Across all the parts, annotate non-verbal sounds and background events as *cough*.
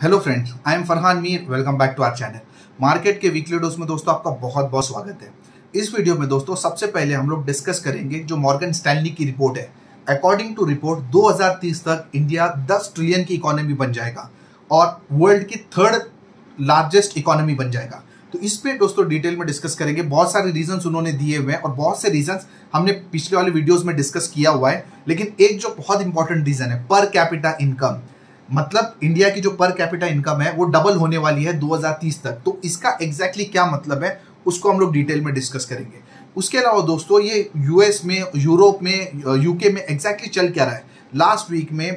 Hello friends I am Farhan Mir welcome back to our channel market के weekly dose में दोस्तों आपका बहुत बहुत स्वागत है। इस वीडियो में दोस्तों सबसे पहले हम लोग डिस्कस करेंगे जो मॉर्गन स्टैनली की रिपोर्ट है। अकॉर्डिंग टू रिपोर्ट 2030 तक इंडिया 10 ट्रिलियन की इकोनॉमी बन जाएगा और वर्ल्ड की थर्ड लार्जेस्ट इकोनॉमी बन जाएगा। तो इस पे दोस्तों डिटेल में डिस्कस करेंगे। बहुत सारे रीजंस उन्होंने दिए हुए हैं और बहुत से रीजंस हमने पिछले वाले वीडियोस में डिस्कस किया हुआ है। लेकिन एक जो बहुत इंपॉर्टेंट रीजन है पर कैपिटा इनकम मतलब इंडिया की जो पर कैपिटा इनकम है, वो डबल होने वाली है 2030 तक। तो इसका एग्जैक्टली exactly क्या मतलब है, उसको हम लोग डिटेल में डिस्कस करेंगे। उसके अलावा दोस्तों, ये यूएस में यूरोप में यूके में एग्जैक्टली exactly चल क्या रहा है? लास्ट वीक में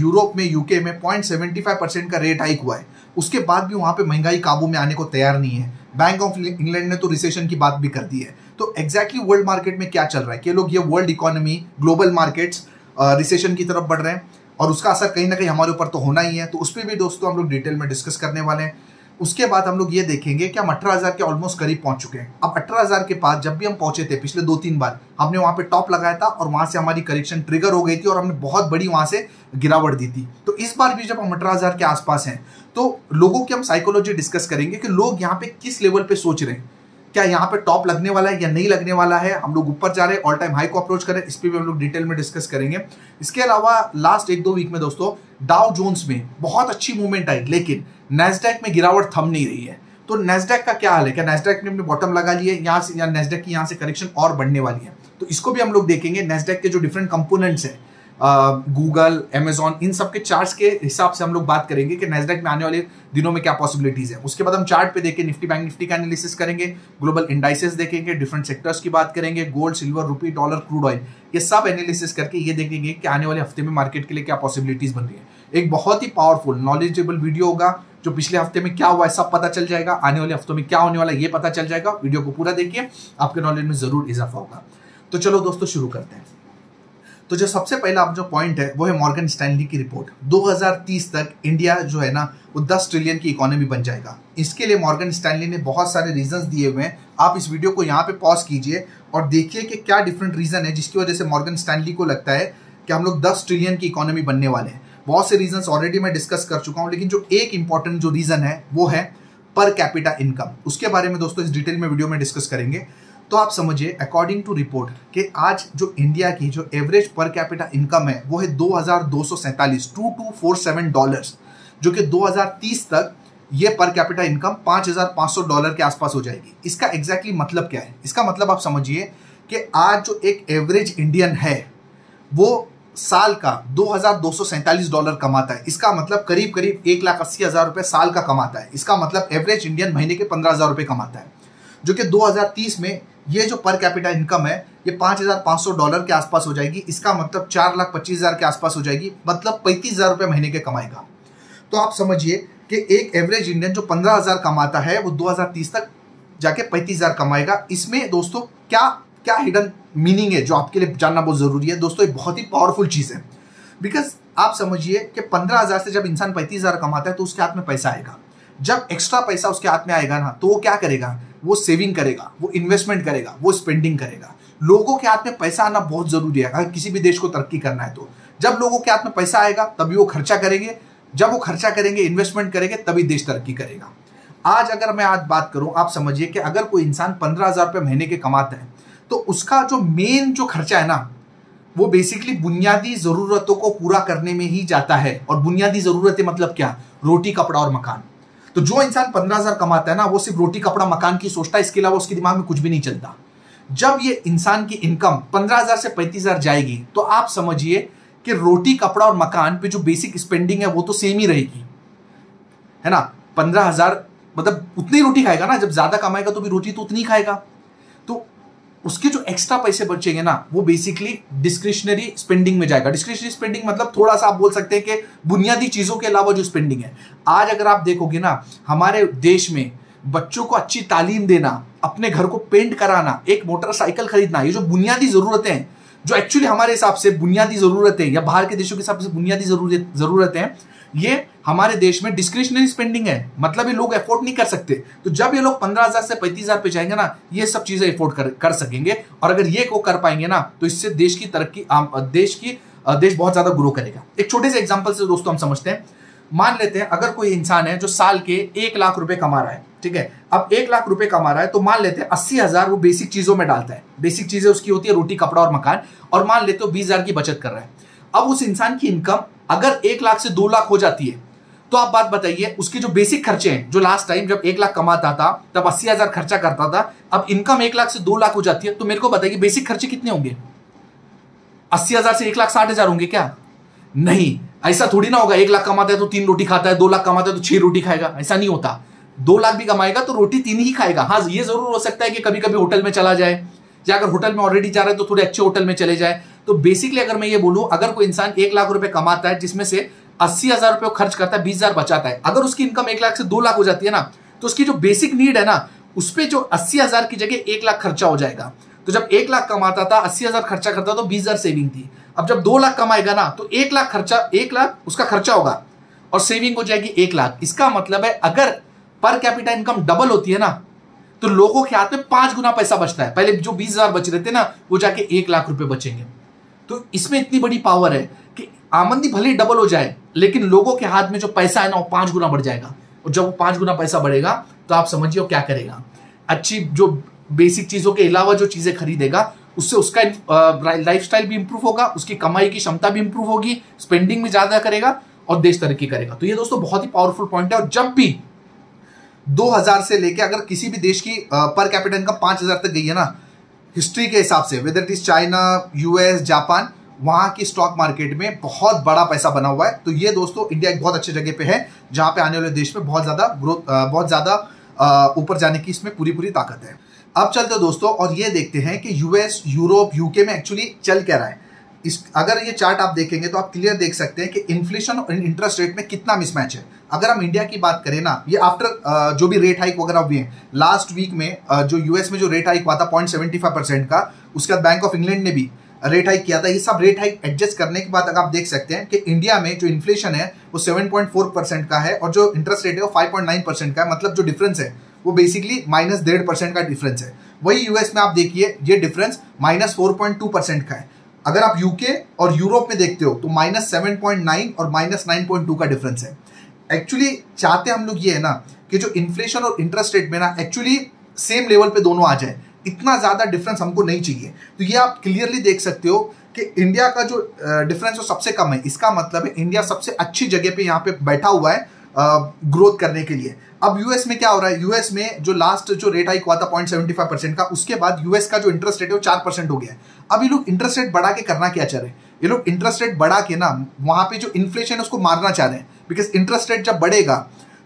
यूरोप में यूके में पॉइंट सेवेंटी फाइव परसेंट का रेट हाइक हुआ है। उसके बाद भी वहाँ पे महँगाई काबू में आने को तैयार नहीं है। बैंक ऑफ़ इंग्लैंड ने तो रिसेशन की बात भी कर दी है। तो एग्जैक्टली वर्ल्ड मार्केट में क्या चल रहा है? कि लोग, ये world economy global markets recession की तरफ़ बढ़ रहे हैं। और उसका असर कहीं ना कहीं हमारे ऊपर तो होना ही है। तो उस पर भी दोस्तों हम लोग डिटेल में डिस्कस करने वाले हैं। उसके बाद हम लोग ये देखेंगे कि हम अठारह हज़ार के ऑलमोस्ट करीब पहुँच चुके हैं। अब अठारह हज़ार के पास जब भी हम पहुँचे थे पिछले दो तीन बार, हमने वहाँ पे टॉप लगाया था और वहाँ से हमारी करेक्शन ट्रिगर हो गई थी और हमने बहुत बड़ी वहाँ से गिरावट दी थी। तो इस बार भी जब हम अठारह हज़ार के आसपास हैं तो लोगों की हम साइकोलॉजी डिस्कस करेंगे कि लोग यहाँ पे किस लेवल पे सोच रहे हैं। क्या यहाँ पे टॉप लगने वाला है या नहीं लगने वाला है? हम लोग ऊपर जा रहे हैं ऑल टाइम हाई को अप्रोच करें। इस पर भी हम लोग डिटेल में डिस्कस करेंगे। इसके अलावा लास्ट एक दो वीक में दोस्तों डाउ जोन्स में बहुत अच्छी मूवमेंट आई, लेकिन नेस्डेक में गिरावट थम नहीं रही है। तो नेस्डेक का क्या हाल है? क्या नेस्डेक ने अपने बॉटम लगा लिए यहाँ से, या नेस्डेक की यहाँ से करेक्शन और बढ़ने वाली है? तो इसको भी हम लोग देखेंगे। नेस्डेक के जो डिफरेंट कंपोनेंट्स है गूगल अमेजोन इन सब के चार्ट्स के हिसाब से हम लोग बात करेंगे कि नेजडेक में आने वाले दिनों में क्या पॉसिबिलिटीज है। उसके बाद हम चार्ट पे देखें निफ्टी बैंक निफ्टी का एनालिसिस करेंगे ग्लोबल इंडाइसेस देखेंगे डिफरेंट सेक्टर्स की बात करेंगे gold silver rupee dollar crude oil ये सब एनालिसिस करके ये देखेंगे कि आने वाले हफ़्ते में मार्केट के लिए क्या पॉसिबिलिटीज बन रही है। एक बहुत ही पावरफुल नॉलेजेबल वीडियो होगा, जो पिछले हफ़्ते में क्या हुआ है, सब पता चल जाएगा। आने वाले हफ्तों में क्या होने वाला ये पता चल जाएगा। वीडियो को पूरा देखिए, आपके नॉलेज में ज़रूर इजाफा होगा। तो चलो दोस्तों, शुरू करते हैं। तो जो सबसे पहला आप जो पॉइंट है, वो है मॉर्गन स्टैनली की रिपोर्ट 2030 तक इंडिया जो है ना, वो 10 ट्रिलियन की इकोनॉमी बन जाएगा। इसके लिए मॉर्गन स्टैनली ने बहुत सारे रीजंस दिए हुए हैं। आप इस वीडियो को यहाँ पे पॉज कीजिए और देखिए कि क्या डिफरेंट रीजन है, जिसकी वजह से मॉर्गन स्टैनली को लगता है कि हम लोग दस ट्रिलियन की इकोनॉमी बनने वाले हैं। बहुत से रीजन ऑलरेडी मैं डिस्कस कर चुका हूँ, लेकिन जो एक इंपॉर्टेंट जो रीजन है, वो है पर कैपिटा इनकम उसके बारे में दोस्तों इस डिटेल में वीडियो में डिस्कस करेंगे। तो आप समझिए अकॉर्डिंग टू रिपोर्ट कि आज जो इंडिया की जो एवरेज पर कैपिटा इनकम है, वो है दो हज़ार दो सौ सैंतालीस two two four seven dollars जो कि 2030 तक ये पर कैपिटा इनकम 5500 डॉलर के आसपास हो जाएगी। इसका एग्जैक्टली exactly मतलब क्या है? इसका मतलब आप समझिए कि आज जो एक एवरेज इंडियन है, वो साल का दो हज़ार दो सौ सैंतालीस डॉलर कमाता है। इसका मतलब करीब करीब एक लाख अस्सी हज़ार रुपए साल का कमाता है। इसका मतलब एवरेज इंडियन महीने के पंद्रह हज़ार रुपए कमाता है। जो कि 2030 में ये जो पर कैपिटा इनकम है ये 5,500 डॉलर के आसपास हो जाएगी। इसका मतलब चार लाख पच्चीस हज़ार के आसपास हो जाएगी। मतलब पैंतीस हज़ार रुपए महीने के कमाएगा। तो आप समझिए कि एक एवरेज इंडियन जो पंद्रह हज़ार कमाता है वो 2030 तक जाके पैंतीस हज़ार कमाएगा। इसमें दोस्तों क्या क्या हिडन मीनिंग है जो आपके लिए जानना बहुत ज़रूरी है? दोस्तों एक बहुत ही पावरफुल चीज़ है। बिकॉज़ आप समझिए कि पंद्रह हज़ार से जब इंसान पैंतीस हज़ार कमाता है तो उसके हाथ में पैसा आएगा। जब एक्स्ट्रा पैसा उसके हाथ में आएगा ना तो वो क्या करेगा? वो सेविंग करेगा, वो इन्वेस्टमेंट करेगा, वो स्पेंडिंग करेगा। लोगों के हाथ में पैसा आना बहुत ज़रूरी है, अगर किसी भी देश को तरक्की करना है तो। जब लोगों के हाथ में पैसा आएगा, तभी वो खर्चा करेंगे। जब वो खर्चा करेंगे इन्वेस्टमेंट करेंगे, तभी देश तरक्की करेगा। आज अगर मैं आज बात करूँ, आप समझिए कि अगर कोई इंसान पंद्रह हज़ार रुपये महीने के कमाता है तो उसका जो मेन जो खर्चा है ना, वो बेसिकली बुनियादी जरूरतों को पूरा करने में ही जाता है। और बुनियादी जरूरतें मतलब क्या? रोटी, कपड़ा और मकान। तो जो इंसान पंद्रह हज़ार कमाता है ना, वो सिर्फ़ रोटी, कपड़ा, मकान की सोचता है, इसके अलावा उसके दिमाग में कुछ भी नहीं चलता। जब ये इंसान की इनकम पंद्रह हज़ार से पैंतीस हज़ार जाएगी तो आप समझिए कि रोटी, कपड़ा और मकान पे जो बेसिक स्पेंडिंग है, वो तो सेम ही रहेगी। है ना? पंद्रह हज़ार मतलब उतनी रोटी खाएगा ना, जब ज़्यादा कमाएगा तो भी रोटी तो उतनी खाएगा। उसके जो एक्स्ट्रा पैसे बचेंगे ना, वो बेसिकली डिस्क्रिशनरी स्पेंडिंग में जाएगा। डिस्क्रिशनरी स्पेंडिंग मतलब थोड़ा सा आप बोल सकते हैं कि बुनियादी चीज़ों के अलावा जो स्पेंडिंग है। आज अगर आप देखोगे ना, हमारे देश में बच्चों को अच्छी तालीम देना, अपने घर को पेंट कराना, एक मोटरसाइकिल खरीदना, ये जो बुनियादी जरूरतें हैं, जो एक्चुअली हमारे हिसाब से बुनियादी जरूरतें या बाहर के देशों के हिसाब से बुनियादी ज़रूरत, जरूरतें हैं ये हमारे देश में डिस्क्रिशनरी स्पेंडिंग है। मतलब ये लोग अफोर्ड नहीं कर सकते। तो जब ये लोग पंद्रह हज़ार से पैंतीस हज़ार पे जाएँगे ना ये सब चीज़ें अफोर्ड कर, कर सकेंगे। और अगर ये को कर पाएँगे ना तो इससे देश की तरक्की देश की देश बहुत ज़्यादा ग्रो करेगा। एक छोटे से एग्ज़ाम्पल से दोस्तों हम समझते हैं। मान लेते हैं अगर कोई इंसान है जो साल के एक लाख रुपए कमा रहा है ठीक है? अब एक लाख रुपए कमा रहा है तो मान लेते हैं अस्सी हज़ार वो बेसिक चीज़ों में डालता है। बेसिक चीज़ें उसकी होती है रोटी कपड़ा और मकान। और मान लेते हो बीस हज़ार की बचत कर रहा है। अब उस इंसान की इनकम अगर एक लाख से दो लाख हो जाती है तो आप बात बताइए, उसके जो बेसिक खर्चे हैं, जो लास्ट टाइम जब एक लाख कमाता था, तब अस्सी हज़ार खर्चा करता था, अब इनकम एक लाख से दो लाख हो जाती है तो मेरे को बताइए बेसिक खर्चे कितने होंगे? अस्सी हज़ार से एक लाख साठ हज़ार होंगे क्या? नहीं, ऐसा थोड़ी ना होगा, एक लाख कमाता है तो तीन रोटी खाता है, दो लाख कमाता है तो छह रोटी खाएगा, ऐसा नहीं होता। दो लाख भी कमाएगा तो रोटी तीन ही खाएगा। हाँ ये ज़रूर हो सकता है कि कभी कभी होटल में चला जाए, या अगर होटल में ऑलरेडी जा रहा है तो थोड़े अच्छे होटल में चले जाए। तो बेसिकली अगर मैं ये बोलूँ, अगर कोई इंसान एक लाख रुपए कमाता है, जिसमें से अस्सी हज़ार रुपये खर्च करता है, बीस हज़ार बचाता है, अगर उसकी इनकम एक लाख से दो लाख हो जाती है ना तो उसकी जो बेसिक नीड है ना, उस पर जो अस्सी हज़ार की जगह एक लाख खर्चा हो जाएगा। तो जब एक लाख कमाता था, अस्सी हज़ार खर्चा करता तो बीस हज़ार सेविंग थी। अब जब दो लाख कमाएगा ना तो एक लाख खर्चा, एक लाख उसका खर्चा होगा और सेविंग हो जाएगी एक लाख। इसका मतलब है, अगर पर कैपिटल इनकम डबल होती है ना तो लोगों के हाथ में पाँच गुना पैसा बचता है। पहले जो बीस हज़ार बच रहे थे ना, वो जाके एक लाख रुपए बचेंगे। तो इसमें इतनी बड़ी पावर है कि आमंदी भले डबल हो जाए, लेकिन लोगों के हाथ में जो पैसा है ना, वो पाँच गुना बढ़ जाएगा। और जब वो पाँच गुना पैसा बढ़ेगा तो आप समझिए क्या करेगा। अच्छी जो बेसिक चीज़ों के अलावा जो चीज़ें खरीदेगा, उससे उसका लाइफ स्टाइल भी इंप्रूव होगा, उसकी कमाई की क्षमता भी इंप्रूव होगी स्पेंडिंग भी ज़्यादा करेगा और देश तरक्की करेगा। तो ये दोस्तों बहुत ही पावरफुल पॉइंट है। और जब भी 2000 से लेके अगर किसी भी देश की पर कैपिटल इनकम 5000 तक गई है ना हिस्ट्री के हिसाब से whether it is China US Japan वहाँ की स्टॉक मार्केट में बहुत बड़ा पैसा बना हुआ है। तो ये दोस्तों इंडिया एक बहुत अच्छे जगह पे है, जहाँ पे आने वाले देश में बहुत ज़्यादा ग्रोथ बहुत ज़्यादा ऊपर जाने की इसमें पूरी पूरी ताकत है। अब चलते दोस्तों, और ये देखते हैं कि यूएस यूरोप यूके में एक्चुअली चल क्या रहा है। इस, अगर ये चार्ट आप देखेंगे तो आप क्लियर देख सकते हैं कि इन्फ्लेशन और इंटरेस्ट रेट में कितना मिसमैच है। अगर हम इंडिया की बात करें ना, ये आफ्टर जो भी रेट हाइक वगैरह हुए हैं लास्ट वीक में जो यूएस में जो रेट हाइक हुआ था पॉइंट सेवेंटी फाइव परसेंट का, उसके बाद बैंक ऑफ़ इंग्लैंड ने भी रेट हाइक किया था। ये सब रेट हाइक एडजस्ट करने के बाद अगर आप देख सकते हैं कि इंडिया में जो इन्फ्लेशन है, वो 7.4 परसेंट का है और जो इंटरेस्ट रेट है, वो 5.9 परसेंट का है। मतलब जो डिफरेंस है, वो बेसिकली माइनस डेढ़ परसेंट का डिफरेंस है। वही यूएस में आप देखिए, ये difference minus four point two percent का है। अगर आप यूके और यूरोप में देखते हो तो माइनस सेवन पॉइंट नाइन और माइनस नाइन पॉइंट टू का डिफरेंस है। एक्चुअली चाहते हम लोग ये है ना, कि जो इन्फ्लेशन और इंटरेस्ट रेट में ना एक्चुअली सेम लेवल पे दोनों आ जाए। इतना ज़्यादा डिफरेंस हमको नहीं चाहिए। तो ये आप क्लियरली देख सकते हो कि इंडिया का जो डिफरेंस सबसे कम है। इसका मतलब है इंडिया सबसे अच्छी जगह पे यहाँ पे बैठा हुआ है ग्रोथ करने के लिए। अब यूएस में क्या हो रहा है? यूएस में जो लास्ट जो रेट हाइक हुआ था पॉइंट सेवेंटी फाइव परसेंट का, उसके बाद यूएस का जो इंटरेस्ट रेट है वो चार परसेंट हो गया है। अब ये लोग इंटरेस्ट रेट बढ़ा के करना क्या चाह रहे हैं? ये लोग इंटरेस्ट रेट बढ़ा के ना, वहाँ पे जो इन्फ्लेशन है उसको मारना चाह रहे हैं। बिकॉज़ इंटरेस्ट रेट जब बढ़ेगा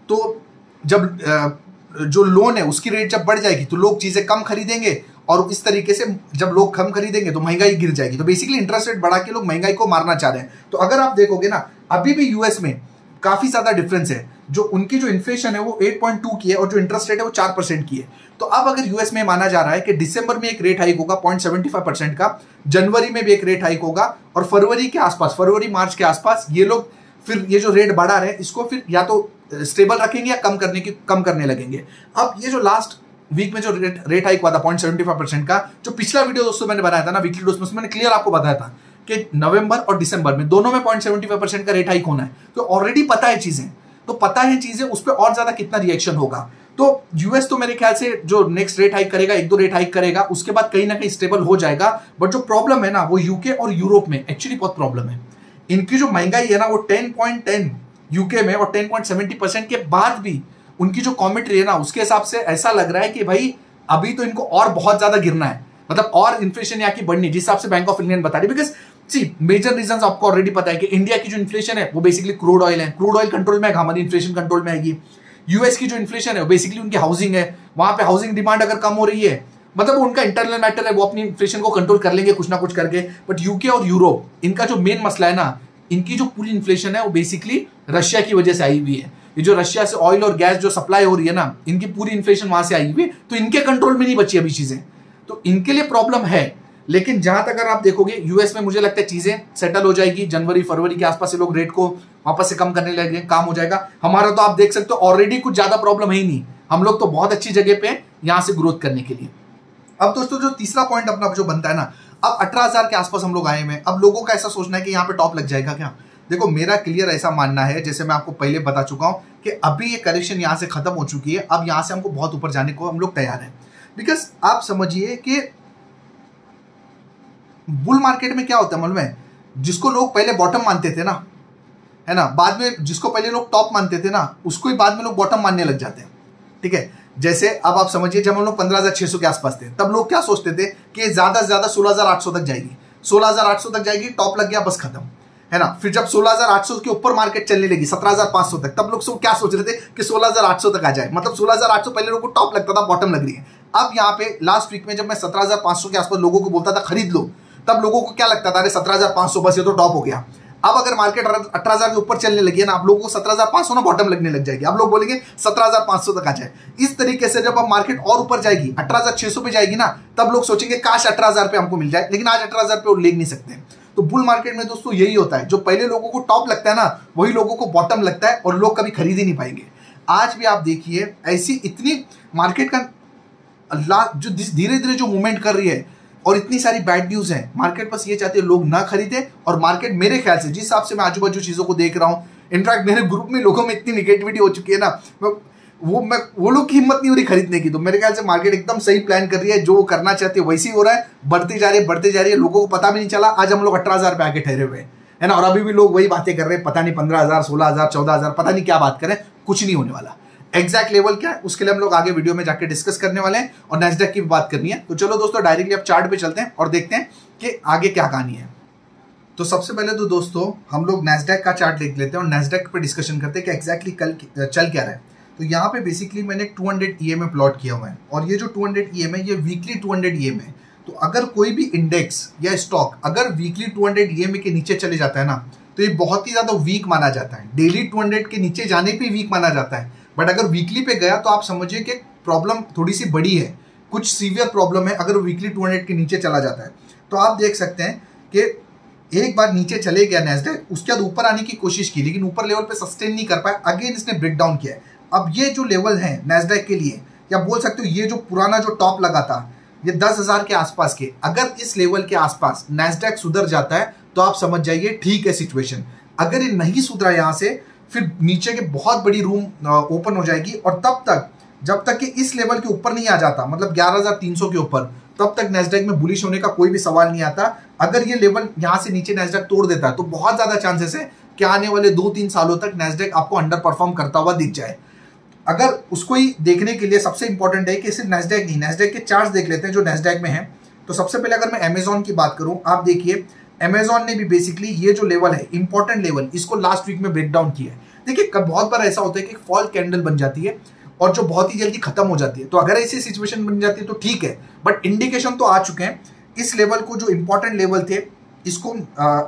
तो जब जो लोन है, उसकी रेट जब बढ़ जाएगी तो लोग चीज़ें कम खरीदेंगे और इस तरीके से जब लोग कम खरीदेंगे तो महँगाई गिर जाएगी। तो बेसिकली इंटरेस्ट रेट बढ़ा के लोग महँगाई को मारना चाह रहे हैं। तो अगर आप देखोगे ना, अभी भी यूएस में काफ़ी ज़्यादा डिफरेंस है। जो उनकी जो इन्फ्लेशन है, वो 8.2 की है और जो इंटरेस्ट रेट है, वो चार परसेंट की है। तो अब अगर यूएस में माना जा रहा है कि दिसंबर में एक रेट हाइक होगा पॉइंट सेवेंटी फाइव परसेंट का जनवरी में भी एक रेट हाइक होगा और फरवरी के आसपास फरवरी मार्च के आसपास ये लोग फिर ये जो रेट बढ़ा रहे हैं, इसको फिर या तो स्टेबल रखेंगे या कम करने की, कम करने लगेंगे। अब ये जो लास्ट वीक में जो रेट रेट हाइक हुआ था पॉइंट सेवेंटी फाइव परसेंट का, जो पिछला वीडियो दोस्तों मैंने बनाया था ना वीकली डोज में मैंने क्लियर आपको बताया था। कि नवंबर और दिसंबर में दोनों में पॉइंट सेवेंटी फाइव परसेंट का रेट हाइक होना है। तो ऑलरेडी पता है चीज़ें। तो पता है चीज़ें, उस पर और ज़्यादा कितना रिएक्शन होगा। तो यूएस तो मेरे ख्याल से जो नेक्स्ट रेट हाइक करेगा, एक दो रेट हाइक करेगा, उसके बाद कहीं ना कहीं स्टेबल हो जाएगा। बट जो प्रॉब्लम है ना, वो यूके और यूरोप में एक्चुअली बहुत प्रॉब्लम है। इनकी जो महँगाई है ना, वो टेन पॉइंट टेन यूके में और टेन पॉइंट सेवेंटी परसेंट के बाद भी उनकी जो कॉमेंट्री है ना, उसके हिसाब से ऐसा लग रहा है कि भाई, अभी तो इनको और बहुत ज़्यादा गिरना है। मतलब और इन्फ्लेशन यहाँ की बढ़नी जिस हिसाब से बैंक ऑफ़ इंडियन बता रही बिकॉज़ सी मेजर रीजन आपको ऑलरेडी पता है कि इंडिया की जो इन्फ्लेशन है, वो बेसिकली क्रूड ऑयल है। क्रूड ऑयल कंट्रोल में हमारी इन्फ्लेशन कंट्रोल में आएगी। यूएस की जो इन्फ्लेशन है, वो बेसिकली उनकी हाउसिंग है। वहाँ पे हाउसिंग डिमांड अगर कम हो रही है मतलब उनका इंटरनल मैटर है, वो अपनी इन्फ्लेशन को कंट्रोल कर लेंगे कुछ ना कुछ करके। बट यूके और यूरोप इनका जो मेन मसला है ना, इनकी जो पूरी इन्फ्लेशन है, वो बेसिकली रशिया की वजह से आई हुई है। ये जो रशिया से ऑयल और गैस जो सप्लाई हो रही है ना, इनकी पूरी इन्फ्लेशन वहाँ से आई हुई है। तो इनके कंट्रोल में नहीं बची अभी चीज़ें। तो इनके लिए प्रॉब्लम है लेकिन जहाँ तक अगर आप देखोगे यूएस में मुझे लगता है चीज़ें सेटल हो जाएगी। जनवरी, फरवरी के आसपास से लोग रेट को वापस से कम करने लगे, काम हो जाएगा। हमारा तो आप देख सकते हो ऑलरेडी कुछ ज़्यादा प्रॉब्लम है ही नहीं। हम लोग तो बहुत अच्छी जगह पे यहाँ से ग्रोथ करने के लिए। अब दोस्तों, जो तीसरा पॉइंट अपना जो बनता है ना, अब अठारह हज़ार के आसपास हम लोग आए हुए अब लोगों का ऐसा सोचना है कि यहाँ पे टॉप लग जाएगा क्या? देखो, मेरा क्लियर ऐसा मानना है, जैसे मैं आपको पहले बता चुका हूँ कि अभी ये करेक्शन यहाँ से खत्म हो चुकी है। अब यहाँ से हमको बहुत ऊपर जाने को हम लोग तैयार हैं। बिकॉज़ आप समझिए कि बुल मार्केट में क्या होता है मालूम है? जिसको लोग पहले बॉटम मानते थे ना, है ना? बाद में जिसको पहले लोग टॉप मानते थे ना, उसको ही बाद में लोग बॉटम मानने लग जाते हैं। ठीक है? जैसे अब आप समझिए, जब हम लोग पंद्रह हज़ार छह सौ के आसपास थे, तब लोग क्या सोचते थे कि ज़्यादा से ज़्यादा सोलह हज़ार आठ सौ तक जाएगी। सोलह हज़ार आठ सौ तक जाएगी टॉप लग गया, बस खत्म। है ना? फिर जब सोलह हज़ार आठ सौ के ऊपर मार्केट चलने लगी, सत्रह हज़ार पाँच सौ तक, तब लोग क्या सोच रहे थे कि सोलह हज़ार आठ सौ तक आ जाए। मतलब सोलह हज़ार आठ सौ पहले लोगों को टॉप लगता था बॉटम लग रही है। अब यहाँ पे लास्ट वीक में जब मैं सत्रह हज़ार पाँच सौ के आसपास लोगों को बोलता था, खरीद लो। तब लोगों को क्या लगता था, अरे सत्रह हज़ार पाँच सौ बस, ये तो टॉप हो गया। अब अगर मार्केट अठारह हज़ार के ऊपर चलने लगी है ना, आप लोगों को सत्रह हज़ार पाँच सौ ना बॉटम लगने लग जाएगी। आप लोग बोलेंगे सत्रह हज़ार पाँच सौ तक आ जाए। इस तरीके से जब अब मार्केट और ऊपर जाएगी, अठारह हज़ार छह सौ पे जाएगी ना, तब लोग सोचेंगे, काश अठारह हज़ार पे हमको मिल जाए, लेकिन आज अठारह हज़ार पे ले नहीं सकते। तो बुल मार्केट में दोस्तों यही होता है, जो पहले लोगों को टॉप लगता है ना, वही लोगों को बॉटम लगता है और लोग कभी खरीद ही नहीं पाएँगे। आज भी आप देखिए, ऐसी इतनी मार्केट का जो धीरे धीरे जो मूवमेंट कर रही है और इतनी सारी बैड न्यूज़ है। मार्केट बस ये चाहते हैं लोग ना खरीदे और मार्केट मेरे ख्याल से, जिस हिसाब से मैं आजू बाजू चीज़ों को देख रहा हूँ इनफैक्ट मेरे ग्रुप में लोगों में इतनी निगेटिविटी हो चुकी है ना, मैं वो मैं वो लोग की हिम्मत नहीं हो रही खरीदने की। तो मेरे ख्याल से मार्केट एकदम सही प्लान कर रही है, जो करना चाहते हैं, वैसे ही हो रहा है, बढ़ती जा रही है, बढ़ती जा रही है। लोगों को पता भी नहीं चला, आज हम लोग अठारह हज़ार पे आके ठहरे हुए है ना? और अभी भी लोग वही बातें कर रहे हैं, पता नहीं पंद्रह हज़ार, सोलह हज़ार, चौदह हज़ार, पता नहीं क्या बात करें, कुछ नहीं होने वाला। एग्जैक्ट लेवल क्या है, उसके लिए हम लोग आगे वीडियो में जाकर डिस्कस करने वाले हैं और नेस्डेक की बात करनी है। तो चलो दोस्तों डायरेक्टली आप चार्ट पे चलते हैं और देखते हैं कि आगे क्या कहानी है। तो सबसे पहले तो दोस्तों, हम लोग नेस्डेक का चार्ट देख लेते हैं और नेस्डेक पे डिस्कशन करते हैं कि एग्जैक्टली कल चल क्या रहा है। तो यहाँ पे बेसिकली मैंने 200 हंड्रेड ई एम प्लॉट किया हुआ है और ये जो 200 हंड्रेड ई एम है ये वीकली 200 हंड्रेड ई एम है। तो अगर कोई भी इंडेक्स या स्टॉक अगर वीकली 200 हंड्रेड ई एम के नीचे चले जाता है ना तो ये बहुत ही ज़्यादा वीक माना जाता है। डेली 200 के नीचे जाने पर वीक माना जाता है। बट अगर वीकली पे गया तो आप समझिए कि प्रॉब्लम थोड़ी सी बड़ी है। कुछ सीवियर प्रॉब्लम है, अगर वीकली 200 के नीचे चला जाता है। तो आप देख सकते हैं कि एक बार नीचे चले गया नेस्डेक उसके बाद ऊपर आने की कोशिश की, लेकिन ऊपर लेवल पे सस्टेन नहीं कर पाया। अगेन इसने ब्रेक डाउन किया है। अब ये जो लेवल है नेस्डेक के लिए, या बोल सकते हो ये जो पुराना जो टॉप लगा था ये दस हज़ार के आसपास के, अगर इस लेवल के आसपास नेस्डेक सुधर जाता है तो आप समझ जाइए, ठीक है सिचुएशन अगर ये नहीं सुधरा यहाँ से फिर नीचे के बहुत बड़ी रूम ओपन हो जाएगी और तब तक जब तक कि इस लेवल के ऊपर नहीं आ जाता मतलब 11,300 के ऊपर तब तक नेस्डेक में बुलिश होने का कोई भी सवाल नहीं आता। अगर ये लेवल यहाँ से नीचे नेस्डेक तोड़ देता है तो बहुत ज़्यादा चांसेस है कि आने वाले दो तीन सालों तक नेस्डेक आपको अंडर परफॉर्म करता हुआ दिख जाए। अगर उसको ही देखने के लिए सबसे इंपॉर्टेंट है कि सिर्फ़ नेस्डेक नहीं नेस्डेक के चार्ज देख लेते हैं जो नेस्डेक में है। तो सबसे पहले अगर मैं अमेजोन की बात करूँ आप देखिए अमेजोन ने भी बेसिकली ये जो लेवल है इंपॉर्टेंट लेवल इसको लास्ट वीक में ब्रेक डाउन किया है। देखिए बहुत बार ऐसा होता है कि फॉल कैंडल बन जाती है और जो बहुत ही जल्दी खत्म हो जाती है। तो अगर ऐसी सिचुएशन बन जाती है तो ठीक है बट इंडिकेशन तो आ चुके हैं। इस लेवल को जो इंपॉर्टेंट लेवल थे, इसको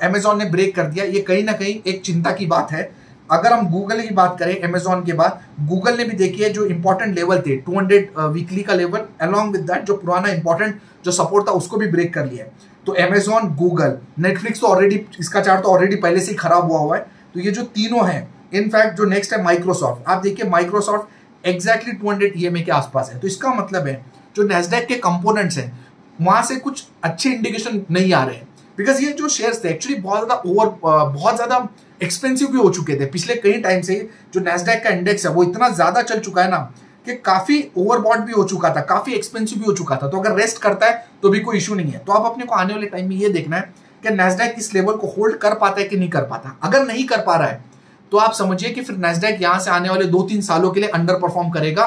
अमेजोन ने ब्रेक कर दिया। ये कहीं ना कहीं एक चिंता की बात है। अगर हम गूगल की बात करें अमेजोन के बाद गूगल ने भी देखिए जो इंपॉर्टेंट लेवल थे 200 वीकली का लेवल अलॉन्ग विद दैट जो पुराना इंपॉर्टेंट जो सपोर्ट था, उसको भी ब्रेक कर लिया है। तो अमेजोन गूगल नेटफ्लिक्स तो ऑलरेडी इसका चार्ट तो ऑलरेडी पहले से ही खराब हुआ हुआ है। तो ये जो तीनों हैं इनफैक्ट जो नेक्स्ट है माइक्रोसॉफ्ट आप देखिए माइक्रोसॉफ्ट एग्जैक्टली टू हंड्रेड ई के आसपास है। तो इसका मतलब है, जो नेस्डेक के कंपोनेंट्स हैं, वहाँ से कुछ अच्छे इंडिकेशन नहीं आ रहे हैं। बिकॉज़ ये जो शेयर्स थे एक्चुअली बहुत ज़्यादा ओवर बहुत ज़्यादा एक्सपेंसिव भी हो चुके थे। पिछले कई टाइम से जो नेस्डेक का इंडेक्स है, वो इतना ज़्यादा चल चुका है ना कि काफ़ी ओवरबॉट भी हो चुका था, काफ़ी एक्सपेंसिव भी हो चुका था। तो अगर रेस्ट करता है तो भी कोई इशू नहीं है। तो आप अपने को आने वाले टाइम में ये देखना है कि नेस्डेक इस लेवल को होल्ड कर पाता है कि नहीं कर पाता। अगर नहीं कर पा रहा है तो आप समझिए कि फिर नेस्डेक यहाँ से आने वाले दो तीन सालों के लिए अंडर परफॉर्म करेगा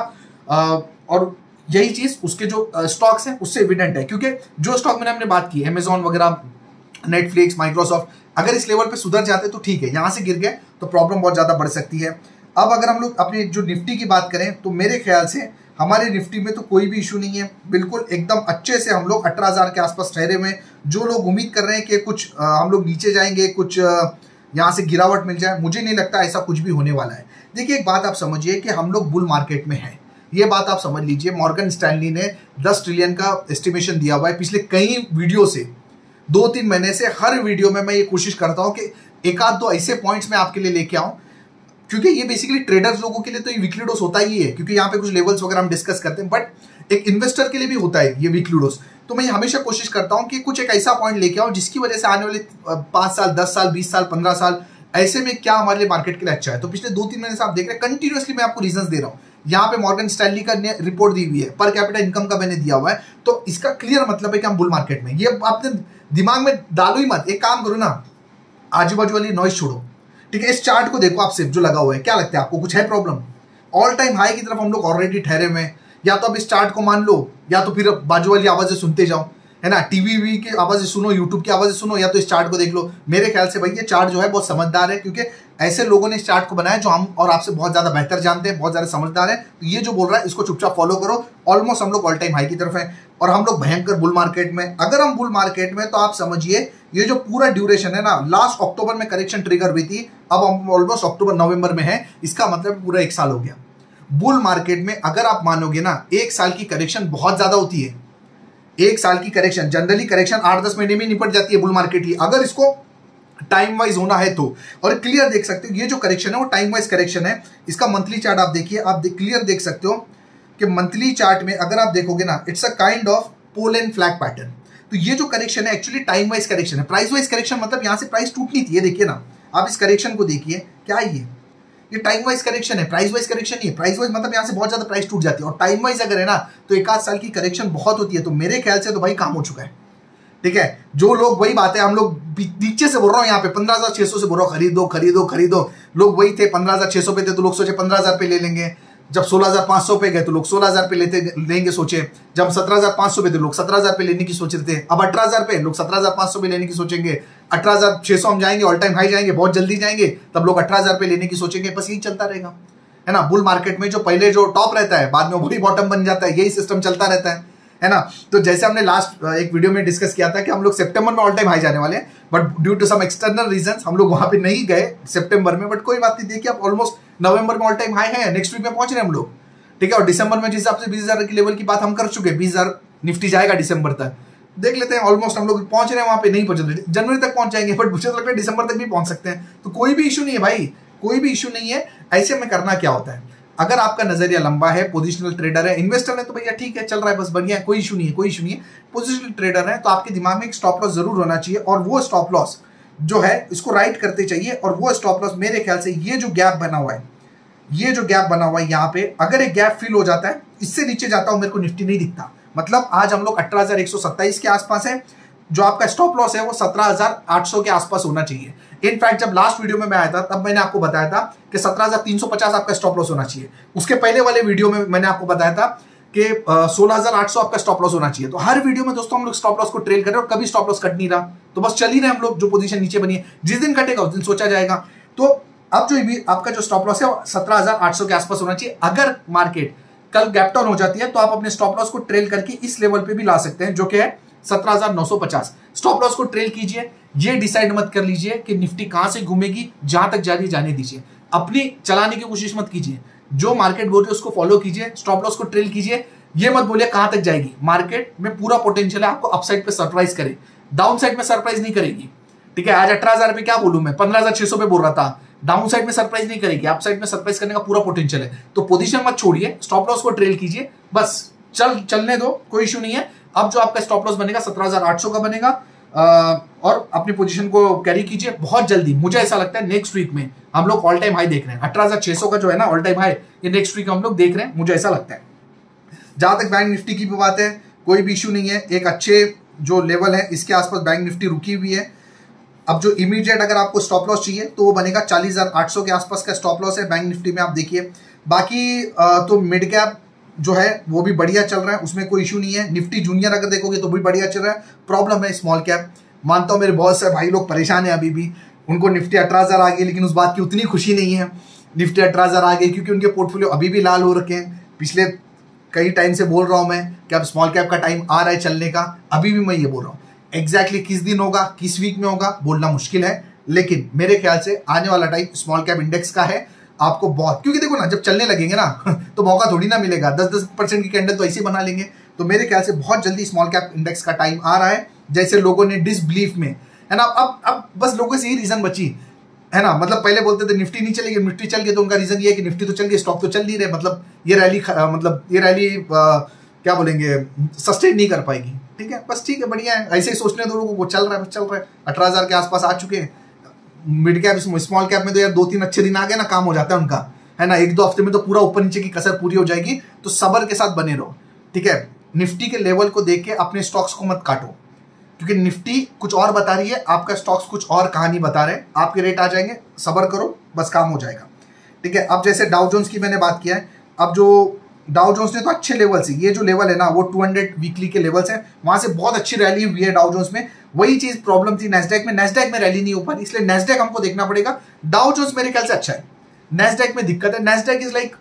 और यही चीज़, उसके जो स्टॉक्स हैं, उससे एविडेंट है। क्योंकि जो स्टॉक मैंने हमने बात की अमेजोन वगैरह नेटफ्लिक्स माइक्रोसॉफ्ट अगर इस लेवल पे सुधर जाते तो ठीक है, यहाँ से गिर गए तो प्रॉब्लम बहुत ज़्यादा बढ़ सकती है। अब अगर हम लोग अपनी जो निफ्टी की बात करें तो मेरे ख्याल से हमारे निफ्टी में तो कोई भी इशू नहीं है। बिल्कुल एकदम अच्छे से हम लोग अठारह हज़ार के आसपास ठहरे हुए जो लोग उम्मीद कर रहे हैं कि कुछ आ, हम लोग नीचे जाएँगे कुछ यहाँ से गिरावट मिल जाए मुझे नहीं लगता ऐसा कुछ भी होने वाला है। देखिए एक बात आप समझिए कि हम लोग बुल मार्केट में हैं। ये बात आप समझ लीजिए मॉर्गन स्टैनली ने 10 ट्रिलियन का एस्टिमेशन दिया हुआ है पिछले कई वीडियो से। दो तीन महीने से हर वीडियो में मैं ये कोशिश करता हूँ कि एक आध दो ऐसे पॉइंट्स मैं आपके लिए लेके आऊँ क्योंकि ये बेसिकली ट्रेडर्स लोगों के लिए तो ये वीकली डोज होता ही है, क्योंकि यहाँ पे कुछ लेवल्स वगैरह हम डिस्कस करते हैं बट एक इन्वेस्टर के लिए भी होता है ये वीकली डोज तो मैं हमेशा कोशिश करता हूँ कि कुछ एक ऐसा पॉइंट लेके आऊँ जिसकी वजह से आने वाले पाँच साल, दस साल, बीस साल, पंद्रह साल, ऐसे में क्या हमारे लिए मार्केट के लिए अच्छा है। तो पिछले दो तीन महीने से आप देख रहे हैं कंटिन्यूसली मैं आपको रीजन दे रहा हूँ। यहाँ पे मॉर्गन स्टैनली का रिपोर्ट दी हुई है पर कैपिटल इनकम का मैंने दिया हुआ है। तो इसका क्लियर मतलब है कि हम बुल मार्केट में ये आपने दिमाग में डालो ही मत, एक काम करो ना आजू बाजू वाली नॉइस छोड़ो। ठीक है, इस चार्ट को देखो आपसे जो लगा हुआ है, क्या लगता है आपको? कुछ है प्रॉब्लम ऑल टाइम हाई की तरफ़ हम लोग ऑलरेडी ठहरे हुए या तो अब इस चार्ट को मान लो, या तो फिर बाजू वाली आवाज़ें सुनते जाओ, है ना? टीवी वी की आवाज़ें सुनो यूट्यूब की आवाज़ें सुनो, या तो इस चार्ट को देख लो। मेरे ख्याल से भाई, ये चार्ट जो है बहुत समझदार है, क्योंकि ऐसे लोगों ने इस चार्ट को बनाया जो हम और आपसे बहुत ज़्यादा बेहतर जानते हैं, बहुत ज़्यादा समझदार है। तो ये जो बोल रहा है, इसको चुपचाप फॉलो करो। ऑलमोस्ट हम लोग ऑल टाइम हाई की तरफ़ है और हम लोग भयंकर बुल मार्केट में अगर हम बुल मार्केट में तो आप समझिए ये जो पूरा ड्यूरेशन है ना लास्ट अक्टूबर में करेक्शन ट्रिगर हुई थी, अब हम ऑलमोस्ट अक्टूबर नवंबर में है, इसका मतलब पूरा एक साल हो गया। बुल मार्केट में अगर आप मानोगे ना, एक साल की करेक्शन बहुत ज़्यादा होती है। एक साल की करेक्शन जनरली करेक्शन आठ दस महीने में निपट जाती है बुल मार्केट ही। अगर इसको टाइम वाइज होना है तो। और क्लियर देख सकते हो, ये जो करेक्शन है वो टाइम वाइज करेक्शन है। इसका मंथली चार्ट आप देखिए, आप क्लियर देख सकते हो कि मंथली चार्ट में अगर आप देखोगे ना it's a kind of pole and flag pattern तो ये जो करेक्शन है एक्चुअली टाइम वाइज करेक्शन है। प्राइस वाइज करेक्शन मतलब यहाँ से प्राइस टूटनी थी, ये देखिए ना। आप इस करेक्शन को देखिए, क्या ये? ये टाइम वाइज करेक्शन है प्राइस वाइज करेक्शन नहीं है। प्राइस वाइज मतलब यहाँ से बहुत ज़्यादा प्राइस टूट जाती है। और टाइम वाइज अगर है ना तो एक आध साल की करेक्शन बहुत होती है। तो मेरे ख्याल से तो भाई काम हो चुका है। ठीक है? जो लोग, वही बात है, हम लोग नीचे से बोल रहा हूँ यहाँ पे, पंद्रह सौ बोल रहा हूँ, खरीदो खरीदो खरीदो। लोग वही थे, पंद्रह पे थे तो लोग सोचे पंद्रह पे ले लेंगे। जब सोलह हज़ार पाँच सौ पे गए तो लोग सोलह हज़ार पे लेते, लेंगे सोचे। जब सत्रह हज़ार पाँच सौ पे थे, लोग सत्रह हज़ार पे लेने की सोच रहे थे। अब अठारह हज़ार पे, लोग सत्रह हज़ार पाँच सौ पे लेने की सोचेंगे। अठारह हज़ार छह सौ हम जाएँगे ऑल टाइम हाई जाएँगे, बहुत जल्दी जाएँगे, तब लोग अठारह हज़ार पे लेने की सोचेंगे, बस यही चलता रहेगा। है ना? बुल मार्केट में जो पहले जो टॉप रहता है, बाद में वही बॉटम बन जाता है, यही सिस्टम चलता रहता है। है ना? तो जैसे हमने लास्ट एक वीडियो में डिस्कस किया था कि हम लोग सितंबर में ऑल टाइम हाई जाने वाले हैं but due to some external reason हम लोग वहाँ पे नहीं गए सितंबर में बट कोई बात नहीं, देखिए आप ऑलमोस्ट नवंबर में ऑल टाइम हाई है नेक्स्ट वीक में पहुँच रहे हम लोग। ठीक है? और दिसंबर में जिस हिसाब से बीस हज़ार की लेवल की बात हम कर चुके हैं, बीस हज़ार निफ्टी जाएगा दिसंबर तक। देख लेते हैं ऑलमोस्ट हम लोग पहुँच रहे हैं, वहाँ पे नहीं पहुँच जनवरी तक पहुँच जाएँगे बट मुझे तो लगता है दिसंबर तक भी पहुँच सकते हैं। तो कोई भी इशू नहीं है भाई, कोई भी इशू नहीं है, ऐसे में करना क्या होता है? अगर आपका नज़रिया लंबा है पोजिशनल ट्रेडर है इन्वेस्टर है तो भैया ठीक है चल रहा है बस बढ़िया है कोई इशू नहीं है कोई इशू नहीं है। पोजिशनल ट्रेडर है तो आपके दिमाग में एक स्टॉप लॉस ज़रूर होना चाहिए और वो स्टॉप लॉस जो है इसको राइट करते चाहिए और वो स्टॉप लॉस मेरे ख्याल से ये जो गैप बना हुआ है ये जो गैप बना हुआ है यहाँ पे अगर एक गैप फिल हो जाता है इससे नीचे जाता हूँ मेरे को निफ्टी नहीं दिखता। मतलब आज हम लोग अठारह के आसपास है जो आपका स्टॉप लॉस है वो 17,800 के आसपास होना चाहिए। इनफैक्ट जब लास्ट वीडियो में मैं आया था तब मैंने आपको बताया था कि 17,350 आपका स्टॉप लॉस होना चाहिए। उसके पहले वाले वीडियो में मैंने आपको बताया था कि सोलह हज़ार आठ सौ आपका स्टॉप लॉस होना चाहिए। तो हर वीडियो में दोस्तों हम लोग स्टॉप लॉस को ट्रेल कर रहे और कभी स्टॉप लॉस कट नहीं रहा। तो बस चल ही रहे हम लोग जो पोजीशन नीचे बनी है। जिस दिन कटेगा उस दिन सोचा जाएगा। तो अब जो आपका जो स्टॉप लॉस है सत्रह के आसपास होना चाहिए। अगर मार्केट कल गैप डाउन हो जाती है तो आप अपने स्टॉप लॉस को ट्रेल करके इस लेवल पे भी ला सकते हैं जो कि है सत्रह हज़ार नौ सौ पचास। स्टॉप लॉस को ट्रेल कीजिए। ये डिसाइड मत कर लीजिए कि निफ्टी कहाँ से घूमेगी, जहाँ तक जा रही जाने दीजिए। अपनी चलाने की कोशिश मत कीजिए। जो मार्केट बोल रही है, उसको फॉलो कीजिए। स्टॉप लॉस को ट्रेल कीजिए। ये मत बोलिए कहाँ तक जाएगी। मार्केट में पूरा पोटेंशियल है, आपको अपसाइड पे सरप्राइज़ करे। डाउन साइड में सरप्राइज़ नहीं करेगी। ठीक है, आज अठारह हज़ार पे क्या बोलू मैं? पंद्रह हज़ार छह सौ पे बोल रहा था। डाउन साइड में सरप्राइज़ नहीं करेगी। आप साइड में सरप्राइज़ करने का पूरा पोटेंशियल है। तो पोजीशन मत छोड़िए। स्टॉप लॉस को ट्रेल कीजिए। बस, चल, चलने दो। कोई इशू नहीं है। अब जो आपका स्टॉप लॉस बनेगा, सत्रह का बनेगा। और अपनी पोजीशन को कैरी कीजिए बहुत जल्दी। मुझे ऐसा लगता है नेक्स्ट वीक में हम लोग ऑल टाइम हाई देख रहे हैं। अठारह का जो है ना ऑल टाइम हाई ये नेक्स्ट वीक हम लोग देख रहे हैं। मुझे ऐसा लगता है। जहाँ तक बैंक निफ्टी की भी बात है, कोई भी इशू नहीं है। एक अच्छे जो लेवल है, इसके आसपास बैंक निफ्टी रुकी हुई है। अब जो इमीडिएट अगर आपको स्टॉप लॉस चाहिए तो वो बनेगा चालीस हज़ार आठ सौ के आसपास का स्टॉप लॉस है। बैंक निफ्टी में आप देखिए। बाकी तो मिड कैप जो है, वो भी बढ़िया चल रहा है, उसमें कोई इशू नहीं है। निफ्टी जूनियर अगर देखोगे तो भी बढ़िया चल रहा है। प्रॉब्लम है स्मॉल कैप मानता हूँ मेरे बहुत से भाई लोग परेशान हैं अभी भी। उनको निफ्टी अठारह हज़ार आ गई, लेकिन उस बात की उतनी खुशी नहीं है। निफ्टी अठारह हज़ार आ गई, क्योंकि उनके पोर्टफोलियो अभी भी लाल हो रखे हैं। पिछले कई टाइम से बोल रहा हूँ मैं कि अब स्मॉल कैप का टाइम आ रहा है चलने का। अभी भी मैं ये बोल रहा हूँ। एग्जैक्टली exactly किस दिन होगा, किस वीक में होगा, बोलना मुश्किल है। लेकिन मेरे ख्याल से आने वाला टाइम स्मॉल कैप इंडेक्स का है। आपको बहुत, क्योंकि देखो ना, जब चलने लगेंगे ना *laughs* तो मौका थोड़ी ना मिलेगा। दस दस परसेंट की कैंडल तो ऐसे बना लेंगे। तो मेरे ख्याल से बहुत जल्दी स्मॉल कैप इंडेक्स का टाइम आ रहा है, जैसे लोगों ने डिसबिलीफ में। है ना, अब अब बस लोगों से यही रीजन बची। है ना मतलब पहले बोलते थे निफ्टी नहीं चलेगी निफ्टी चल गई तो उनका रीजन ये है कि निफ्टी तो चल गई स्टॉक तो चल नहीं रहे। मतलब ये रैली मतलब ये रैली क्या बोलेंगे सस्टेन नहीं कर पाएगी। ठीक है, बस ठीक है, बढ़िया है। ऐसे ही सोचने दो लोगों को, चल रहा है, चल रहा है। अठारह के आसपास आ चुके हैं। मिड कैप स्मॉल कैप में तो यार दो तीन अच्छे दिन आ गए ना, काम हो जाता है उनका। है ना, एक दो हफ़्ते में तो पूरा ऊपर नीचे की कसर पूरी हो जाएगी तो सबर के साथ बने रहो। ठीक है? निफ्टी के लेवल को देख के अपने स्टॉक्स को मत काटो। क्योंकि निफ्टी कुछ और बता रही है, आपका स्टॉक्स कुछ और कहानी बता रहे हैं। आपके रेट आ जाएँगे, सबर करो, बस काम हो जाएगा। ठीक है? अब जैसे डाउजोन्स की मैंने बात किया है, अब जो डाउजोन्स ने तो अच्छे लेवल से ये जो लेवल है ना, वो 200 वीकली के लेवल्स हैं। वहाँ से बहुत अच्छी रैली हुई है डाउजोन्स में। वही चीज़ प्रॉब्लम थी नेस्डेक में। नेस्डेक में रैली नहीं हो पाई इसलिए नेस्डेक हमको देखना पड़ेगा। डाउजोन्स मेरे ख्याल से अच्छा है। नेस्डेक में दिक्कत है। Nasdaq is like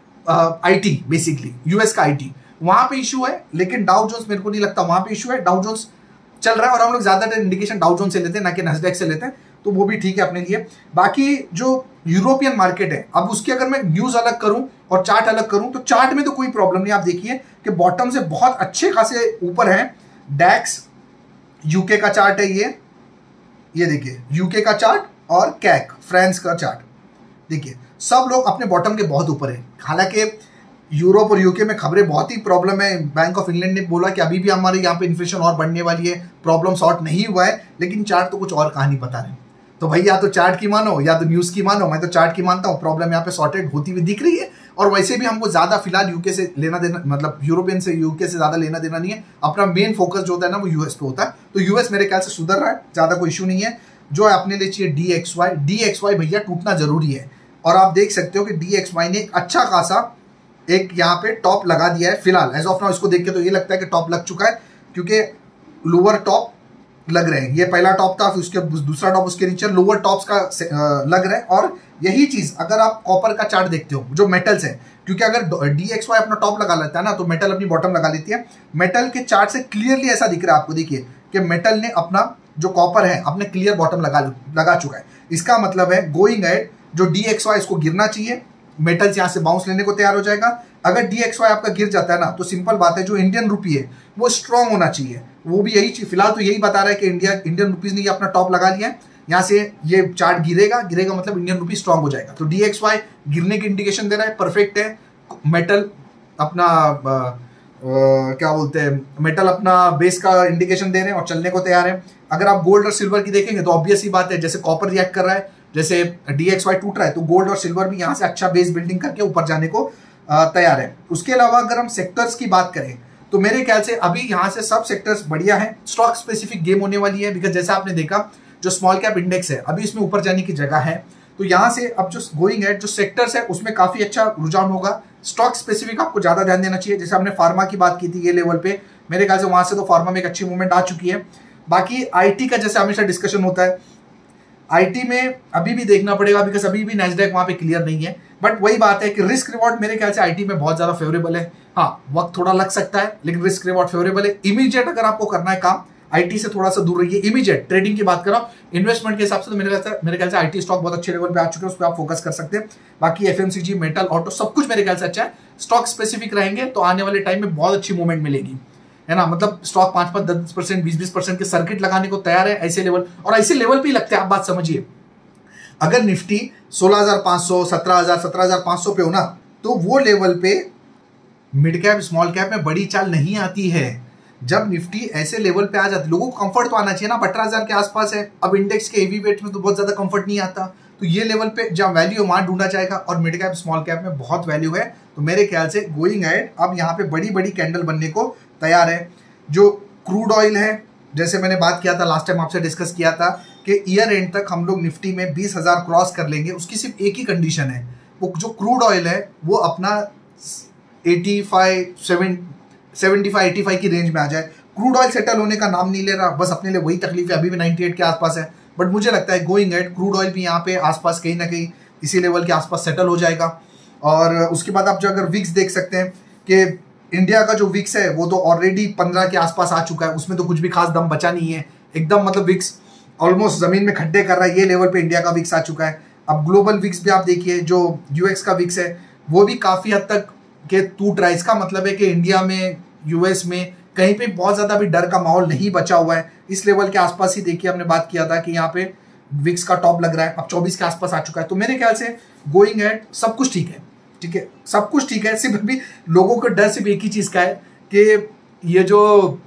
IT basically US का आईटी वहाँ पे इशू है, लेकिन डाउ जोन्स मेरे को नहीं लगता वहाँ पे इशू है। डाउ जोन्स चल रहा है और हम लोग ज़्यादातर इंडिकेशन डाउ जोन से लेते हैं, ना कि नेस्डेक से लेते हैं। तो वो भी ठीक है अपने लिए। बाकी जो यूरोपियन मार्केट है, अब उसकी अगर मैं न्यूज़ अलग करूँ और चार्ट अलग करूँ तो चार्ट में तो कोई प्रॉब्लम नहीं। आप देखिए कि बॉटम से बहुत अच्छे खासे ऊपर है। डैक्स यूके का चार्ट है ये। ये देखिए, यूके का चार्ट और कैक, फ्रांस का चार्ट। देखिए, सब लोग अपने बॉटम के बहुत ऊपर है। हालाँकि यूरोप और यूके में खबरें बहुत ही प्रॉब्लम है। बैंक ऑफ़ इंग्लैंड ने बोला कि अभी भी हमारे यहाँ पे इन्फ्लेशन और बढ़ने वाली है। प्रॉब्लम सॉर्ट नहीं हुआ है, लेकिन चार्ट तो कुछ और कहानी बता रहे हैं। तो भाई, या तो चार्ट की मानो, या तो न्यूज़ की मानो, मैं तो चार्ट की मानता हूँ। प्रॉब्लम यहाँ पे सॉर्टेड होती हुई दिख रही है। और वैसे भी हमको ज़्यादा फ़िलहाल यूके से लेना देना मतलब यूरोपियन से यूके से ज़्यादा लेना देना नहीं है। अपना मेन फोकस जो होता है ना, वो यूएस पे होता है। तो यूएस मेरे ख्याल से सुधर रहा है, ज़्यादा कोई इशू नहीं है। जो है अपने लिए चाहिए D X Y D X Y भैया टूटना ज़रूरी है। और आप देख सकते हो कि डी एक्स वाई ने एक अच्छा खासा एक यहाँ पे टॉप लगा दिया है फ़िलहाल। एज ऑफ़ नाउ इसको देख के तो ये लगता है कि टॉप लग चुका है, क्योंकि लोअर टॉप लग रहे हैं। ये पहला टॉप था, फिर उसके दूसरा टॉप, उसके नीचे लोअर टॉप्स का लग रहा है। और यही चीज़, अगर आप कॉपर का चार्ट देखते हो, जो मेटल्स है, क्योंकि अगर डी एक्स वाई अपना टॉप लगा लेता है ना तो मेटल अपनी बॉटम लगा लेती है। मेटल के चार्ट से क्लियरली ऐसा दिख रहा है आपको, देखिए, कि मेटल ने अपना जो कॉपर है, अपने क्लियर बॉटम लगा लगा चुका है। इसका मतलब है गोइंग एड जो डी एक्स वाई इसको गिरना चाहिए मेटल्स यहाँ से बाउंस लेने को तैयार हो जाएगा। अगर डी एक्स वाई आपका गिर जाता है ना तो सिंपल बात है, जो इंडियन रुपी है, वो स्ट्रांग होना चाहिए। वो भी यही फ़िलहाल तो यही बता रहा है कि इंडिया इंडियन रुपीज़ ने ये अपना टॉप लगा लिया है। यहाँ से ये चार्ट गिरेगा गिरेगा मतलब इंडियन रुपी स्ट्रांग हो जाएगा। तो डी एक्स वाई गिरने की इंडिकेशन दे रहा है परफेक्ट है। मेटल अपना आ, आ, क्या बोलते हैं मेटल अपना बेस का इंडिकेशन दे रहे हैं और चलने को तैयार है। अगर आप गोल्ड और सिल्वर की देखेंगे तो ऑब्वियस ही बात है जैसे कॉपर रिएक्ट कर रहा है जैसे डी एक्स वाई टूट रहा है तो गोल्ड और सिल्वर भी यहाँ से अच्छा बेस बिल्डिंग करके ऊपर जाने को तैयार है। उसके अलावा अगर हम सेक्टर्स की बात करें तो मेरे ख्याल से अभी यहाँ से सब सेक्टर्स बढ़िया है। स्टॉक स्पेसिफिक गेम होने वाली है बिकॉज़ जैसा आपने देखा, जो स्मॉल कैप इंडेक्स है, अभी इसमें ऊपर जाने की जगह है। तो यहाँ से अब जो गोइंग है जो सेक्टर्स है, उसमें काफ़ी अच्छा रुझान होगा। स्टॉक स्पेसिफिक आपको ज़्यादा ध्यान देना चाहिए। जैसे हमने फार्मा की बात की थी, ये लेवल पे, मेरे ख्याल से वहाँ से तो फार्मा में एक अच्छी मूवमेंट आ चुकी है। बाकी आईटी का जैसे हमेशा डिस्कशन होता है। आईटी में अभी भी देखना पड़ेगा बिकॉज़ अभी भी नेजडेक वहाँ पे क्लियर नहीं है। बट वही बात है कि रिस्क रिवॉर्ड मेरे ख्याल से आईटी में बहुत ज़्यादा फेवरेबल है। हाँ वक्त थोड़ा लग सकता है लेकिन रिस्क रिवॉर्ड फेवरेबल है। इमीडिएट अगर आपको करना है काम आईटी से थोड़ा सा दूर रहिए। इमीडिएट ट्रेडिंग की बात करो। इन्वेस्टमेंट के हिसाब से तो मेरे ख्याल से मेरे ख्याल से आईटी स्टॉक बहुत अच्छे लेवल पे आ चुके हैं उस पर आप फोकस कर सकते हैं। बाकी एफएमसीजी मेटल ऑटो सब कुछ मेरे ख्याल से अच्छा है। स्टॉक स्पेसिफिक रहेंगे तो आने वाले टाइम में बहुत अच्छी मूवमेंट मिलेगी। है ना? मतलब स्टॉक पाँच पाँच दस परसेंट बीस बीस परसेंट के सर्किट लगाने को तैयार है ऐसे लेवल और ऐसे लेवल पे ही लगते हैं आप बात समझिए। अगर निफ्टी 16,500, 17,000, 17,500 पे हो ना तो वो लेवल पे मिड कैप, स्मॉल कैप में बड़ी चाल नहीं आती है। जब निफ्टी ऐसे लेवल पे आ जाती, लोगों को कंफर्ट तो आना चाहिए ना अठारह हज़ार के आसपास है। अब इंडेक्स के हेवी वेट में तो बहुत ज़्यादा कंफर्ट नहीं आता। तो ये लेवल पे जब वैल्यू वहाँ ढूंढा जाएगा और मिड कैप स्मॉल कैप में बहुत वैल्यू है। तो मेरे ख्याल से गोइंग एड अब यहाँ पे बड़ी बड़ी कैंडल बनने को तैयार है। जो क्रूड ऑयल है, जैसे मैंने बात किया था लास्ट टाइम आपसे डिस्कस किया था कि ईयर एंड तक हम लोग निफ्टी में बीस हज़ार क्रॉस कर लेंगे। उसकी सिर्फ़ एक ही कंडीशन है। वो जो क्रूड ऑयल है, वो अपना eighty five seven seventy five eighty five की रेंज में आ जाए। क्रूड ऑयल सेटल होने का नाम नहीं ले रहा, बस अपने लिए वही तकलीफ़ है। अभी भी नाइनटी एट के आसपास है। बट मुझे लगता है गोइंग एट क्रूड ऑयल भी यहाँ पे आसपास कहीं ना कहीं इसी लेवल के आसपास सेटल हो जाएगा। और उसके बाद आप जो अगर विक्स देख सकते हैं कि इंडिया का जो विक्स है, वो तो ऑलरेडी पंद्रह के आसपास आ चुका है। उसमें तो कुछ भी खास दम बचा नहीं है। एकदम मतलब विक्स ऑलमोस्ट ज़मीन में खड्डे कर रहा है। ये लेवल पे इंडिया का विक्स आ चुका है। अब ग्लोबल विक्स भी आप देखिए, जो यूएक्स का विक्स है, वो भी काफ़ी हद तक के टूट रहा है इसका मतलब है कि इंडिया में यूएस में कहीं पे बहुत ज़्यादा भी डर का माहौल नहीं बचा हुआ है। इस लेवल के आसपास ही देखिए, हमने बात किया था कि यहाँ पे विक्स का टॉप लग रहा है। अब 24 के आसपास आ चुका है। तो मेरे ख्याल से गोइंग एट सब कुछ ठीक है। ठीक है? सब कुछ ठीक है, सिर्फ़ अभी लोगों का डर सिर्फ़ एक ही चीज़ का है कि ये जो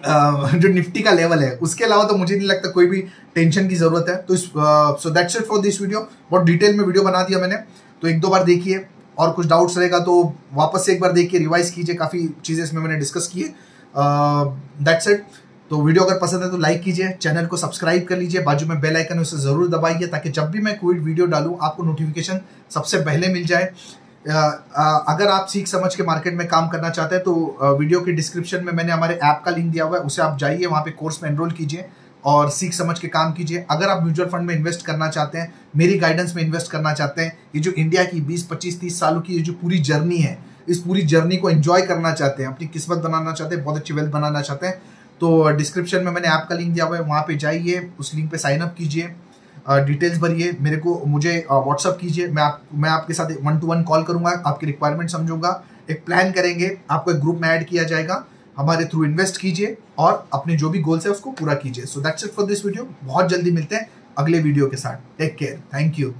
जो निफ्टी का लेवल है, उसके अलावा तो मुझे नहीं लगता कोई भी टेंशन की ज़रूरत है। तो so that's it for this video बहुत डिटेल में वीडियो बना दिया मैंने। तो एक दो बार देखिए। और कुछ डाउट्स रहेगा तो वापस से एक बार देखिए रिवाइज कीजिए। काफ़ी चीज़ें इसमें मैंने डिस्कस किए दैट्स इट तो वीडियो अगर पसंद है तो लाइक कीजिए चैनल को सब्सक्राइब कर लीजिए, बाजू में बेल आइकन उसे ज़रूर दबाइए, ताकि जब भी मैं कोई वीडियो डालूं, आपको नोटिफिकेशन सबसे पहले मिल जाए। अगर आप सीख समझ के मार्केट में काम करना चाहते हैं तो वीडियो के डिस्क्रिप्शन में मैंने हमारे ऐप का लिंक दिया हुआ है, उसे आप जाइए, वहाँ पे कोर्स में एनरोल कीजिए। और सीख समझ के काम कीजिए। अगर आप म्यूचुअल फंड में इन्वेस्ट करना चाहते हैं, मेरी गाइडेंस में इन्वेस्ट करना चाहते हैं, ये जो इंडिया की 20 25 30 सालों की ये जो पूरी जर्नी है, इस पूरी जर्नी को एंजॉय करना चाहते हैं, अपनी किस्मत बनाना चाहते हैं, बहुत अच्छी वेल्थ बनाना चाहते हैं तो डिस्क्रिप्शन में मैंने ऐप का लिंक दिया हुआ है, वहाँ पे जाइए, उस लिंक पे साइन अप कीजिए डिटेल्स भरिए, मेरे को, मुझे व्हाट्सअप कीजिए, मैं आप, मैं आपके साथ वन टू वन कॉल करूँगा, आपकी रिक्वायरमेंट समझूँगा, एक प्लान करेंगे, आपको एक ग्रुप में ऐड किया जाएगा हमारे थ्रू इन्वेस्ट कीजिए और अपने जो भी गोल्स है उसको पूरा कीजिए। So that's it for this video बहुत जल्दी मिलते हैं अगले वीडियो के साथ. Take care thank you